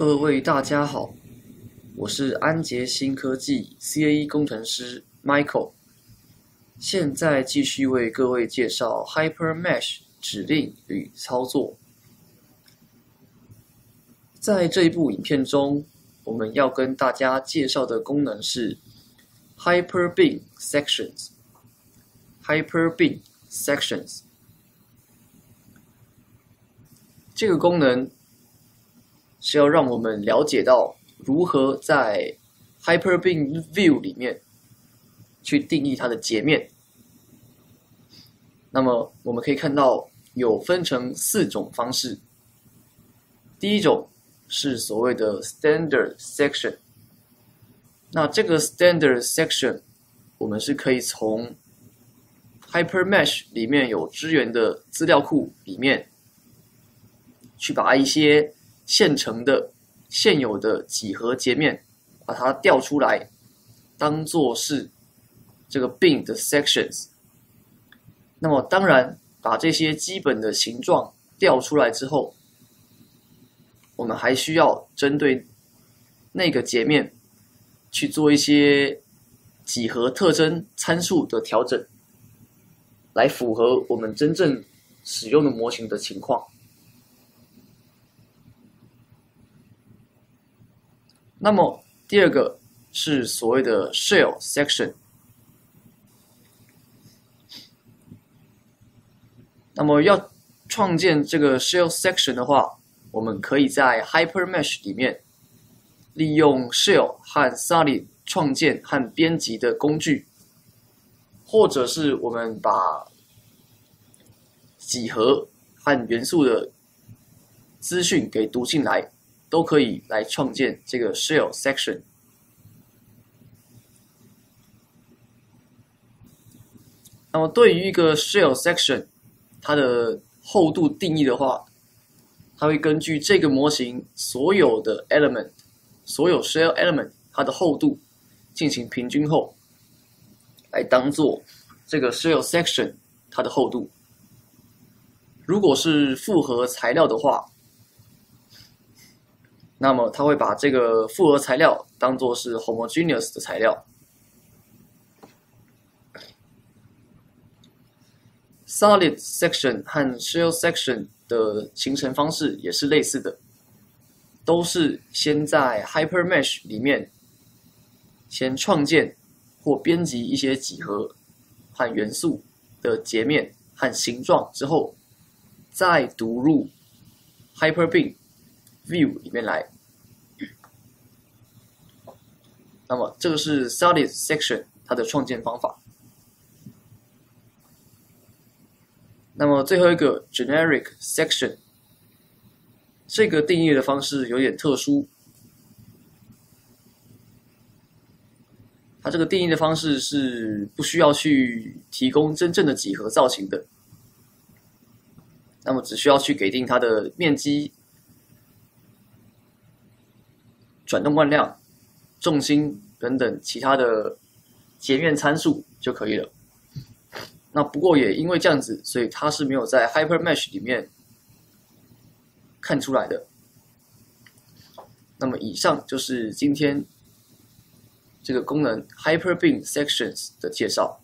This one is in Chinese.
各位大家好，我是安捷新科技 CAE 工程师 Michael，现在继续为各位介绍 HyperMesh 指令与操作。在这一部影片中，我们要跟大家介绍的功能是 HyperBeam Sections。HyperBeam Sections 这个功能。是要让我们了解到如何在 HyperBeam View 里面去定义它的截面。那么我们可以看到有分成四种方式。第一种是所谓的 Standard Section。那这个 Standard Section 我们是可以从 HyperMesh 里面有支援的资料库里面去把一些现成的、现有的几何截面，把它调出来，当做是这个 bin 的 sections。那么，当然，把这些基本的形状调出来之后，我们还需要针对那个截面去做一些几何特征参数的调整，来符合我们真正使用的模型的情况。那么第二个是所谓的 shell section。那么要创建这个 shell section 的话，我们可以在 HyperMesh 里面利用 shell 和 solid 创建和编辑的工具，或者是我们把几何和元素的资讯给读进来。都可以来创建这个 shell section。那么对于一个 shell section，它的厚度定义的话，它会根据这个模型所有的 element，所有 shell element 它的厚度进行平均后，来当做这个 shell section 它的厚度。如果是复合材料的话，那么它会把这个复合材料当做是 homogeneous 的材料。Solid section 和 shell section 的形成方式也是类似的，都是先在 HyperMesh 里面先创建或编辑一些几何和元素的截面和形状之后，再读入 HyperBeam。View 里面来，那么这个是 Solid Section 它的创建方法。那么最后一个 Generic Section，这个定义的方式有点特殊。它这个定义的方式是不需要去提供真正的几何造型的，那么只需要去给定它的面积。转动惯量、重心等等其他的截面参数就可以了。那不过也因为这样子，所以它是没有在 HyperMesh 里面看出来的。那么以上就是今天这个功能 HyperBeam Sections 的介绍。